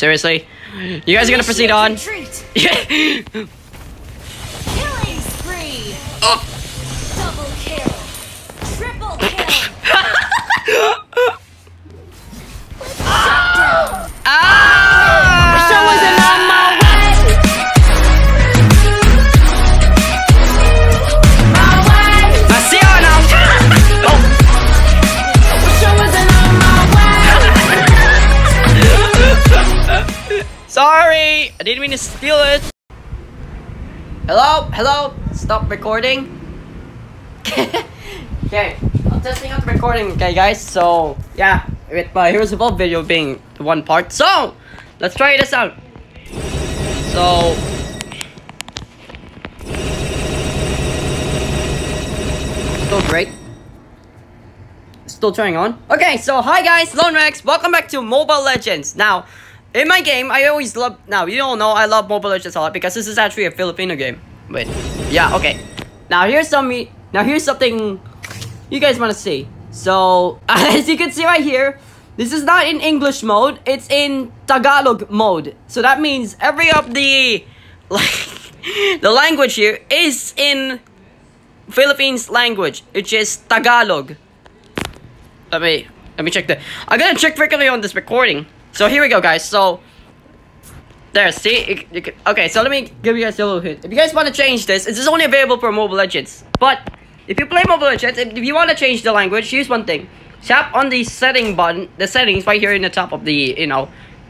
Seriously? You guys are gonna proceed on? Killing spree. oh. Double kill. Triple kill. Ah! Sorry! I didn't mean to steal it. Hello? Hello? Stop recording. okay, I'm testing out the recording, okay guys? So, yeah, with my Heroes Evolved video being the one part. So, let's try this out. So... Still great. Still trying on. Okay, so hi guys, Lone Rex. Welcome back to Mobile Legends. Now, in my game, I always love. Now, you don't know I love Mobile Legends a lot because this is actually a Filipino game. Wait, yeah, okay. Now here's some. Now here's something you guys want to see. So, as you can see right here, this is not in English mode. It's in Tagalog mode. So that means every of the like the language here is in Philippines language, which is Tagalog. Let me let me check that. I'm gonna check quickly on this recording. So here we go, guys. So there, see, It- can- okay. So let me give you guys a little hint. If you guys want to change this, this is only available for Mobile Legends. But if you play Mobile Legends, if if you want to change the language, here's one thing: tap on the setting button, the settings right here in the top of the, you know,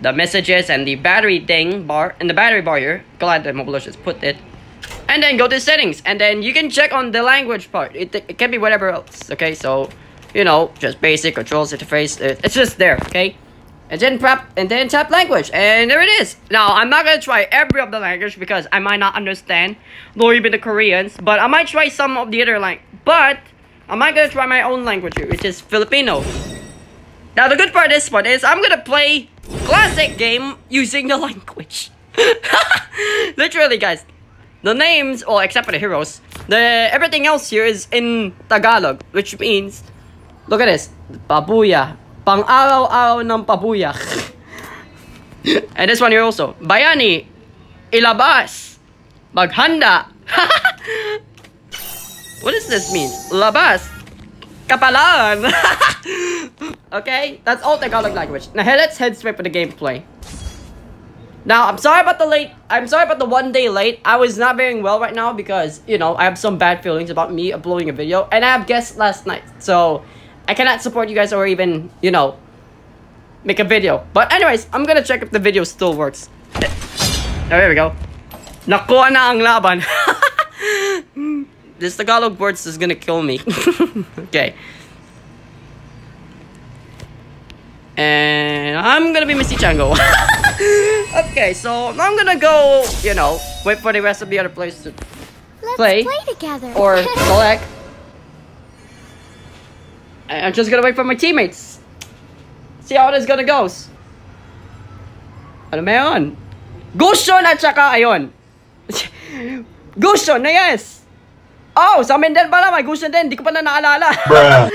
the messages and the battery thing bar and the battery bar here. Glad that Mobile Legends put it. And then go to settings, and then you can check on the language part. It, it can be whatever else. Okay, so you know, just basic controls interface. It, it's just there. Okay, and then prep and then tap language, and there it is. Now I'm not gonna try every of the language because I might not understand, nor even the Koreans. But I might try some of the other lang. But I might gonna try my own language here, which is Filipino. Now the good part of this one is I'm gonna play classic game using the language. Literally, guys. The names, or except for the heroes, the everything else here is in Tagalog, which means, look at this, pabuya, pang araw-araw ng pabuya. and this one here also, bayani, ilabas, maghanda. what does this mean? Labas, kapalan. okay, that's all Tagalog language. Now let's head straight for the gameplay. Now, I'm sorry about the late. I'm sorry about the one day late. I was not very well right now because, you know, I have some bad feelings about me uploading a video. And I have guests last night. So, I cannot support you guys or even, you know, make a video. But anyways, I'm gonna check if the video still works. Oh, there we go. Nakuha na ang laban. this Tagalog words is gonna kill me. okay. And I'm gonna be Missy Chang'e. okay, so I'm gonna go, you know, wait for the rest of the other players to Let's Play. play, together. or select. And I'm just gonna wait for my teammates. See how this gonna goes. Ano ba yun? Gusto at saka ayun. Gusto na yes! Oh, sa amin din pala, may gusto din. Di ko pa na naalala. Bruh.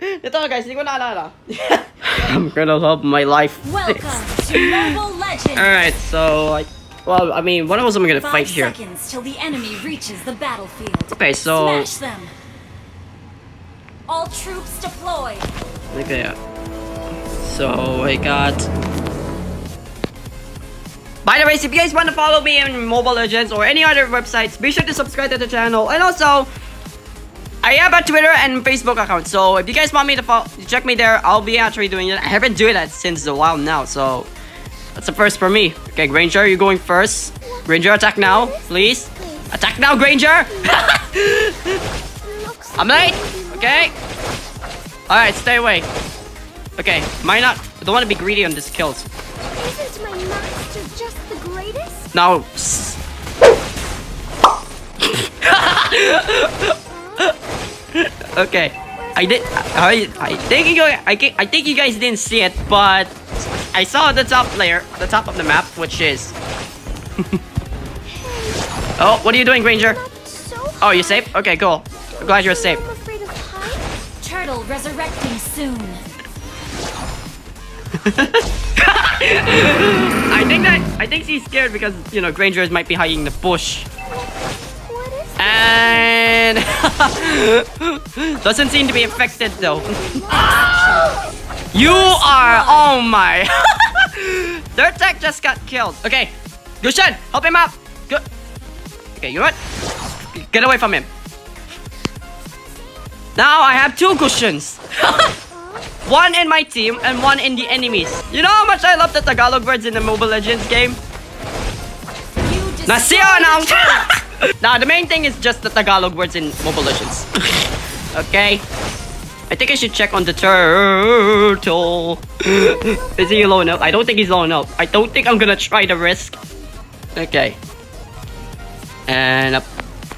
Ito guys, di ko naalala. I'm gonna love my life. Welcome to Mobile Legends. Alright, so, I, well, I mean, one of us I'm gonna Five fight here. seconds till the enemy reaches the battlefield. Okay, so, Smash them. All troops deployed. look at that. So, I got... By the way, if you guys want to follow me in Mobile Legends or any other websites, be sure to subscribe to the channel. And also, I have a Twitter and Facebook account. So, if you guys want me to follow, check me there. I'll be actually doing it. I haven't doing that since a while now, so... That's a first for me. Okay, Granger, you're going first. Granger, attack now, please. Attack now, Granger! I'm late. Okay. All right, stay away. Okay, might not. I don't want to be greedy on these kills. Isn't my master just the greatest? Now. s- okay, I did. I I think you I I think you guys didn't see it, but I saw the top layer, the top of the map, which is. oh, what are you doing, Granger? Oh, you safe? Okay, cool. I'm glad you're safe. Resurrecting soon. I think that I think she's scared because you know Grangers might be hiding in the bush. And doesn't seem to be affected though. You are oh my. Their tech just got killed. Okay, Gusion, help him up. Good. Okay, you know what? Get away from him. Now I have two Gusions. one in my team and one in the enemies. You know how much I love the Tagalog words in the Mobile Legends game? You now. now the main thing is just the Tagalog words in Mobile Legends. okay. I think I should check on the turtle. is he low enough? I don't think he's low enough. I don't think I'm gonna try the risk. Okay. And uh,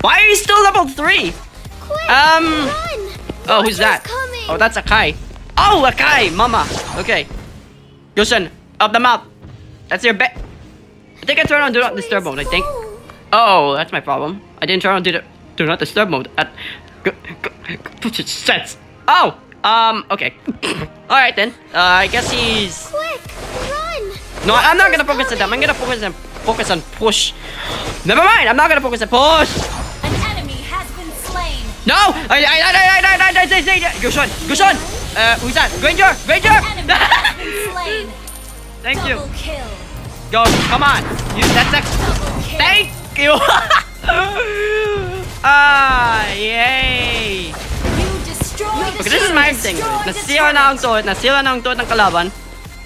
why are you still level three? Quick, Um. run! Oh, who's that? Oh, that's Akai. Oh, Akai, Mama. Okay. Yoshin, up the mouth! That's your bet. I think I turned on Do Not Disturb mode. I think. Oh, that's my problem. I didn't turn on Do Not, do not Disturb mode. At, sense. Oh, um, okay. All right then. Uh, I guess he's. Quick, run! No, I'm not gonna focus on them. I'm gonna focus on focus on push. Never mind. I'm not gonna focus on push. No! I, I, I, I, I, I, I, I, I, Gusion! Gusion! Uh, who's that? Granger! Granger! Enemy has been slain. Thank you. Go, come on. You, that's kill. thank you. ah, yay. You destroyed a Okay, this is my turret. thing. Nasira na ang turret. Nasira na ang tuhod ng kalaban.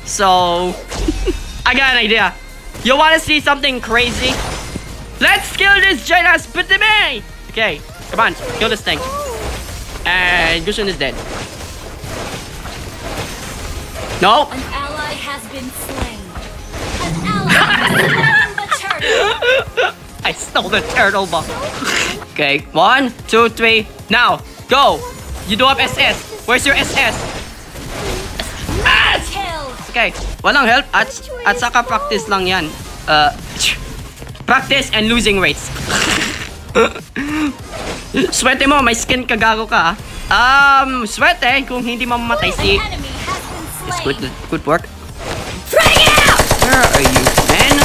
So, I got an idea. You wanna see something crazy? Let's kill this giant spit me! Okay, come on, kill this thing. And Gusion is dead. No, An ally has been slain. An ally has slain the turtle. I stole the turtle bomb. okay, one, two, three. Now, go. You do have SS. Where's your SS? Kill. Okay, walang help at at saka practice lang yan. Uh, practice and losing rates. Swerte mo, may skin kagago ka ah. Um, swerte kung hindi mamamatay si... Slain. Good, good work. Where are you, man?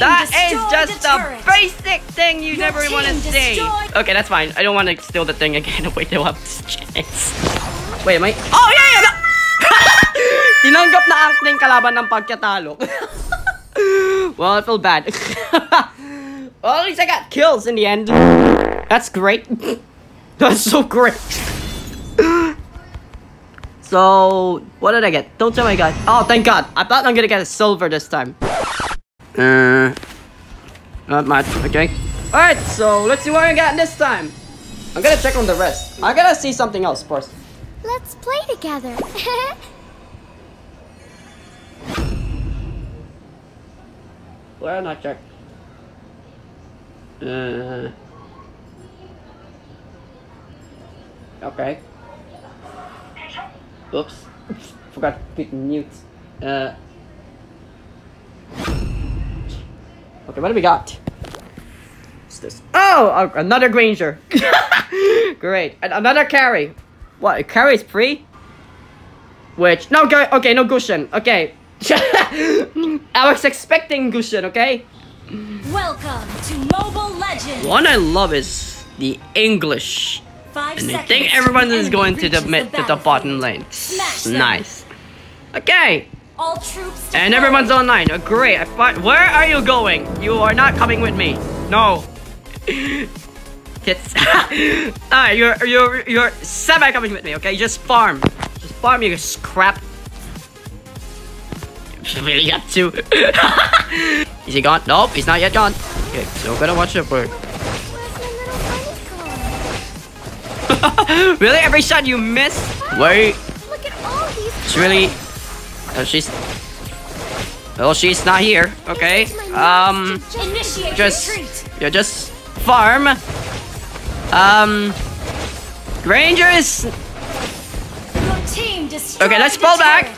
That is just the a turret. basic thing you Your never want to destroyed- Okay, that's fine. I don't want to steal the thing again. Wait, till I have this chance. Wait, am I? Oh, yeah, yeah! no- Tinanggap na acting kalaban ng pagkatalo. well, I feel bad. Well, at least I got kills in the end. That's great. That's so great. So, what did I get? Don't tell me I got. Oh, thank God. I thought I'm gonna get a silver this time. Uh, not much. Okay. All right. So let's see what I got this time. I'm gonna check on the rest. I gotta see something else first. Let's play together. Where not check? Uh. Okay. Oops. Forgot to pick mute. Uh. Okay, what do we got? What's this? Oh, uh, another Granger. Great. And another carry. What? Carry is free? Which? No, Gar- okay, no Gusion. Okay. I was expecting Gusion, okay? Welcome to Mobile Legends. One I love is the English. Five And I think everyone is going to the reaches mid to the battlefield. bottom lane. Smash. Nice. Okay. All troops And everyone's online. Oh, great. I fi- Where are you going? You are not coming with me. No. Tits. Alright, ah, you're you're you're semi coming with me, okay? Just farm. Just farm you scrap. really got to. Is he gone? Nope, he's not yet gone. Okay, so gotta watch it bird. Where's my little bunny car? really? Every shot you miss? Wait. Look at all these It's really. Oh, she's. Well, she's not here. Okay. Um. Just. Yeah, just farm. Um. Granger is. Your team destroyed Okay, let's fall back.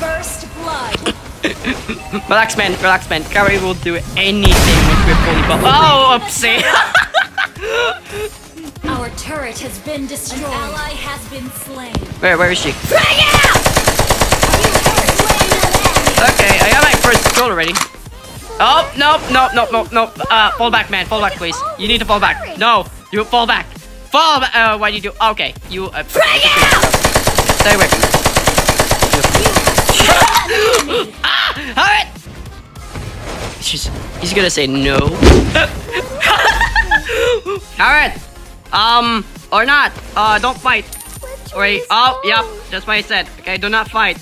First blood. Relax, man. Relax, man. Karrie will do anything once we're fully buffed. Oh, oopsie. Our turret has been destroyed. An ally has been slain. where, where is she? Your turret goal already. Oh, no, no, no, no, no. Uh, fall back, man. Fall back, please. You need to fall back. No, you fall back. Fall back. Uh, what do you do? Okay, you. Uh, stay away from me. alright. She's, he's gonna say no. alright. Um, or not. Uh, don't fight. Wait. Oh, yep. That's what I said. Okay, do not fight.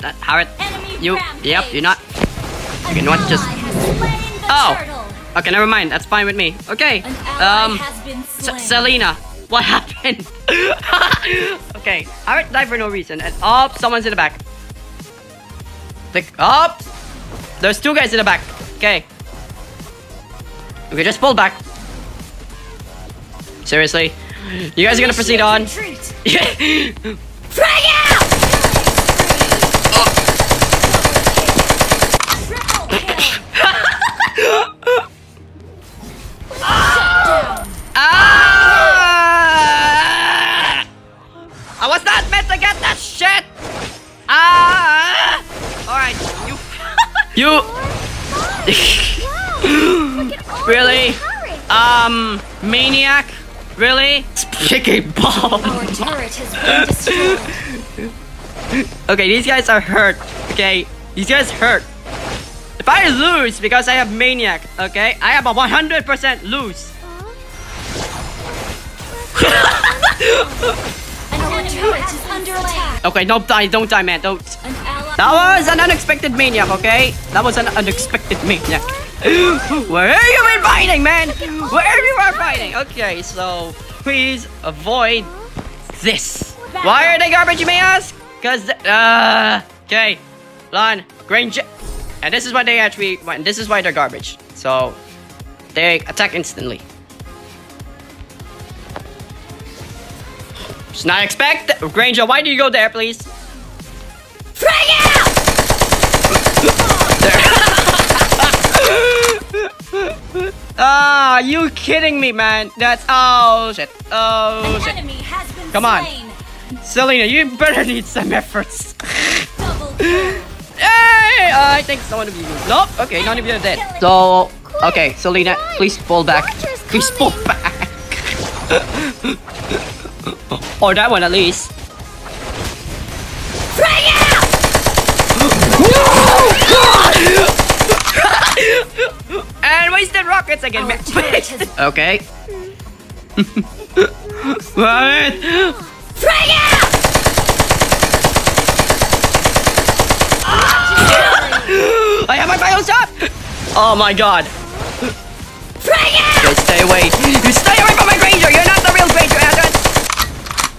That Harith. You. rampage. Yep. You're not. Know what, just- ally has slain the Oh. turtle. Okay, never mind. That's fine with me. Okay. Um. has been S- slain. Selena, what happened? okay, Harith died for no reason, and oh, someone's in the back. Up. There's two guys in the back. Okay. Okay, just pull back. Seriously, you guys are gonna proceed on? Frag out! Kill. Ah! I was not meant to get that shit. Ah! All right, you. you. really? Um, maniac? Really? Speaking bomb. Our turret has been destroyed. Okay, these guys are hurt. Okay, these guys hurt. If I lose because I have maniac, okay, I have a 100% lose. And our turret is under attack. Okay, don't die, don't die, man, don't. That was an unexpected maniac, okay? That was an unexpected maniac. Where have you been fighting, man? Where you are fighting? Okay, so please avoid this. Why are they garbage, you may ask? Cause, uh, okay, Lon, Granger, and this is why they actually, this is why they're garbage. So, they attack instantly. Just not expect, Granger, why do you go there, please? Out! Ah, you kidding me, man? That's oh shit. Oh An shit. enemy has been Come on. slain. Selena, you better need some efforts. Double kill. Hey, I think someone of you. Nope. Okay, none of you are dead. So, okay, Selena, please fall back. Please fall back. or that one at least. Frag out! And wasted rockets again. Our man. turret has okay. what? Frag out! I have my bio shot! Oh my god. Frag out! Guys, stay away. You stay away from my Granger! You're not the real Granger, Adrian!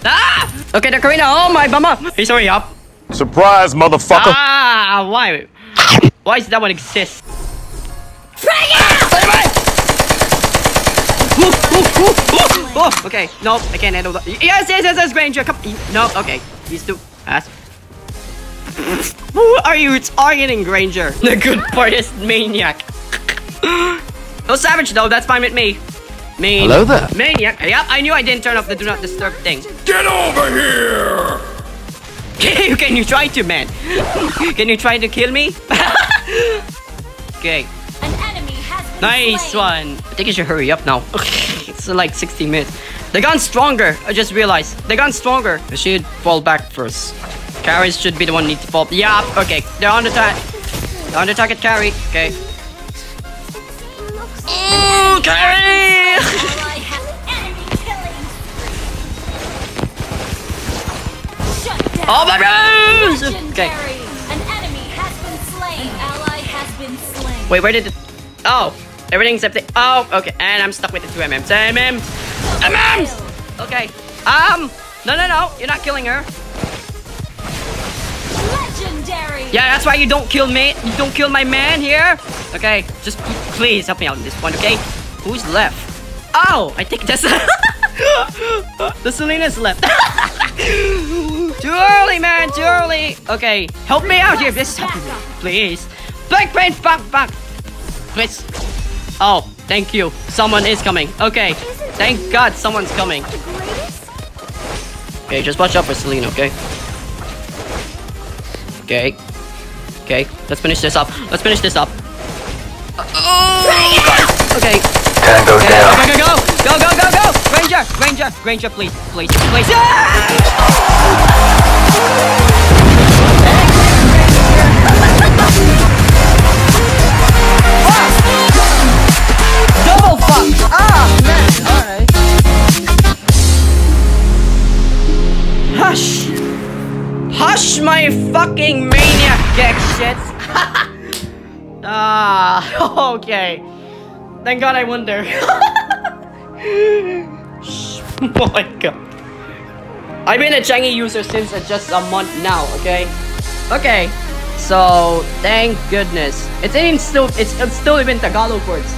Ah! Okay, the Karina. Oh my bummer. He's already up. Surprise, motherfucker. Ah, why? Why does that one exist? Oh, okay. No, I can't handle that. Yes, yes, yes, yes, Granger. Come. No, okay. These two. Ass. Who are you targeting, Granger? The good part is Maniac. no Savage, though. That's fine with me. Mean. Hello there. Maniac. Yep, I knew I didn't turn off the Do Not Disturb thing. Get over here! Can you try to, man? Can you try to kill me? okay. Nice one. I think you should hurry up now. it's like 60 minutes. They got stronger. I just realized. They got stronger. They should fall back first. Carries should be the one need to fall. Yeah, okay. They're on the target. They're on the target carry. Okay. Ooh, carry! Ally has enemy killing. Shut down. oh my gosh! Okay. An enemy has been slain. An ally has been slain. Wait, where did it? Oh, everything's empty. Oh, okay. And I'm stuck with the two MMs. MMs! MMs! Okay. Um, no, no, no. You're not killing her. Legendary. Yeah, that's why you don't kill me. You don't kill my man here. Okay, just please help me out in this one, okay? Who's left? Oh, I think that's the Selena's left. too early, man. Too early. Okay, help me out here. This help me, please. Black brain, back, back. Please. Oh, thank you. Someone is coming. Okay, thank God someone's coming. Okay, just watch out for Selena, okay? Okay. Okay, let's finish this up. Let's finish this up. Oh, okay. Tango Okay, down. go, go, go, go, go, go, go! Ranger, Ranger, Ranger, please, please, please. Ah! Fucking maniac dick shit! ah, okay. Thank God I wonder. oh my god. I've been a Chang'e user since uh, just a month now, okay? Okay. So, thank goodness. It's in still it's, it's still even Tagalog words.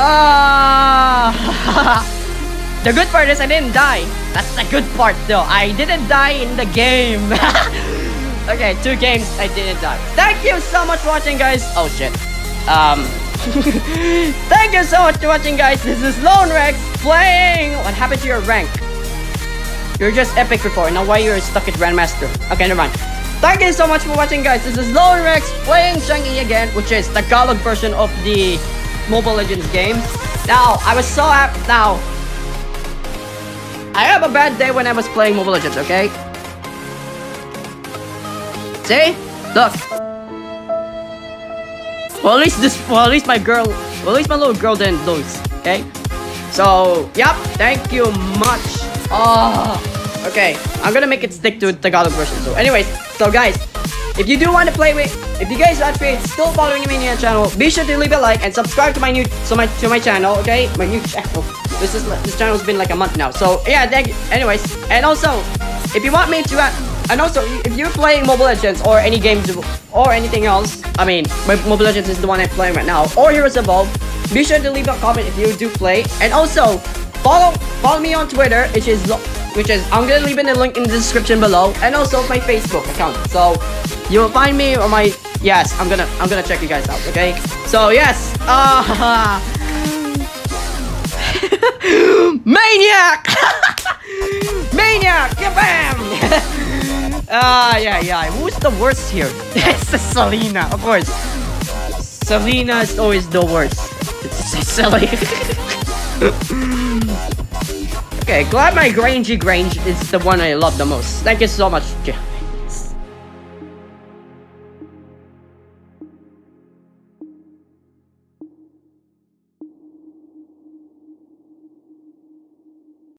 Ah. the good part is I didn't die. That's the good part though. I didn't die in the game. Okay, two games I didn't die. Thank you so much for watching guys. Oh shit. Um Thank you so much for watching guys. This is Lone Rex playing What happened to your rank? You're just epic before. Now why you're stuck at Grandmaster? Okay, never mind. Thank you so much for watching guys. This is Lone Rex playing Chang'e again, which is the Tagalog version of the Mobile Legends game. Now, I was so happy. Now, I have a bad day when I was playing Mobile Legends, okay? See? Look. Well, at least this. Well, at least my girl. Well, at least my little girl didn't lose. Okay. So, yep. Thank you much. Oh. Okay. I'm gonna make it stick to the Tagalog version. So, anyways. So, guys. If you do want to play with, if you guys actually still following me on the channel, be sure to leave a like and subscribe to my new, so my to my channel, okay? My new channel. This is this channel's been like a month now. So yeah, thank you. Anyways, and also, if you want me to, uh, and also if you're playing Mobile Legends or any games or anything else, I mean, Mobile Legends is the one I'm playing right now, or Heroes Evolve, be sure to leave a comment if you do play, and also follow follow me on Twitter, which is which is I'm gonna leave in the link in the description below, and also my Facebook account. So you'll find me on my yes, I'm gonna I'm gonna check you guys out, okay? So yes, uh Maniac! Maniac! Bam! Ah, yeah, yeah. Who's the worst here? it's Selena, of course. Selena is always the worst. It's silly. okay, glad my Grangey Grange is the one I love the most. Thank you so much.